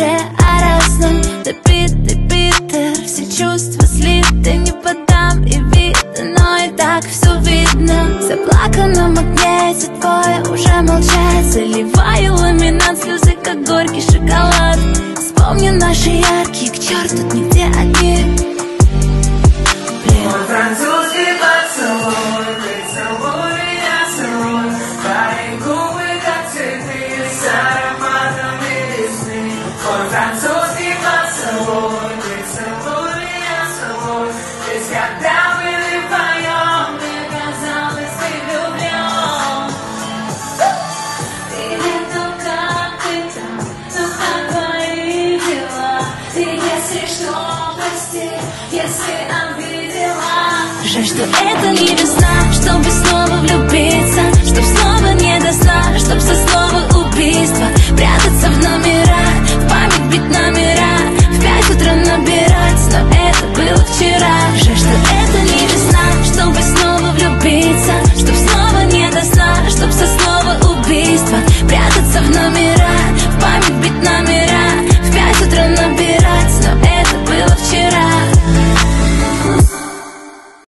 уже о разном. Ты бит, Питер, все чувства слиты Не подам и видно, но и так все видно. В магните твое уже молчать Заливаю ламинат, слезы как горький шоколад. Вспомни наши яркие, к черту нигде одни Мой французский поцелуй, поцелуй, я целую Ведь когда были вдвоем, мне казалось, ты влюблен Привет, как ты там? Ну как твои дела? И если что, прости, если обидела Жаль, что это не весна, чтобы снова влюбиться